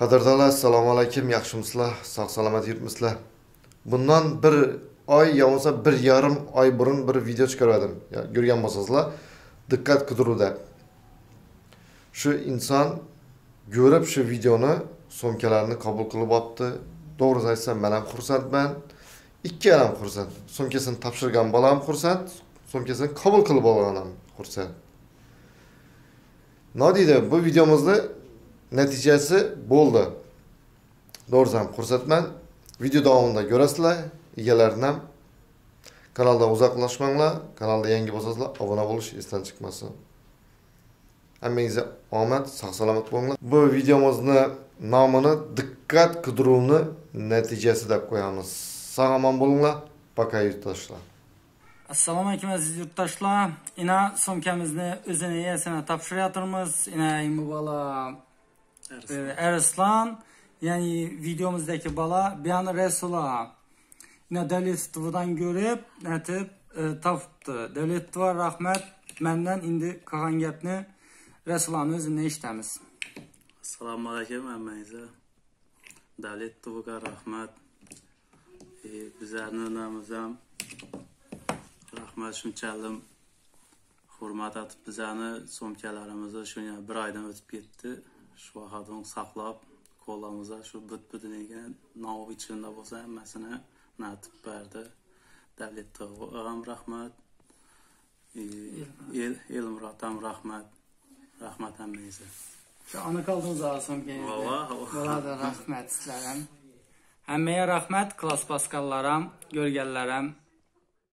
Qadrdonlar, assalomu alaykum, yaxshimisizlar? Sog' salomat yuribmisizlar? Bundan bir oy yo bo'lmasa bir yarim oy burun bir video chiqardim. Ko'rgan bo'lsangizlar, diqqat qidiruvda. Shu inson ko'rib shu videoni so'mkalarini qabul qilib olibdi. To'g'risini aytsam, men ham xursandman. Ikkalam xursand. So'mkasini topshirgan bolam xursand, so'mkasini qabul qilib olgan ham xursand. Nodiyda bu videomizni natijasi bo'ldi. Doğrusu ham xursandman. Video davomida ko'rasizlar. Egalaridan ham kanaldan uzoqlashmanglar. Kanalda yangi bo'lsangizlar, obuna bo'lish esdan chiqmasin. Hammangizga omad, sog' salomat bo'linglar. Bu videomizni nomini diqqat qidiruvni natijasi deb qo'yamiz. Sog' omon bo'linglar. Пока yurtdoshlar. Assalomu alaykum aziz yurtdoshlar. Ina sumkamizni o'zini egasine topshiryapmiz. Ina bu bola e, Arslan, ya'ni videomizdagi bola Biyan Rasula. Ina Davletovdan ko'rib, natib e, topibdi. Davletova rahmat. Mendan endi qolgan gapni Rasulani o'zini eshitamiz. assalomu alaykum hammangizga davlet tubiga rahmat e, bizlarni namiz ham rahmat shunchalik hurmat etib bizlarni so'mkalarimizni shu bir oydan o'tib ketdi şübhədən saxlab qolamıza şu büt-bütün egan nav içində bolsa hammasini natib berdi. Davlat tog'am rahmat. E, El Elmuratam rahmat. Rahmat hammangizga. Shu ana qaldınız asım gene. Valla da rahmat sizlarəm. Hammaga rahmat klass paskallarım, görgənlərim.